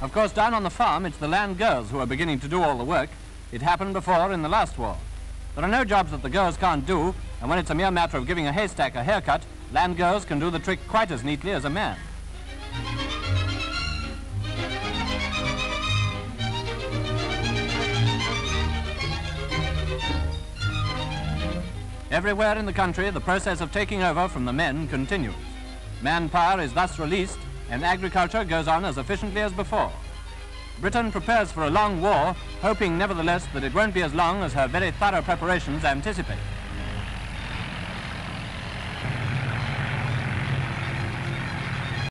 Of course, down on the farm, it's the land girls who are beginning to do all the work. It happened before in the last war. There are no jobs that the girls can't do, and when it's a mere matter of giving a haystack a haircut, land girls can do the trick quite as neatly as a man. Everywhere in the country, the process of taking over from the men continues. Manpower is thus released, and agriculture goes on as efficiently as before. Britain prepares for a long war, hoping nevertheless that it won't be as long as her very thorough preparations anticipate.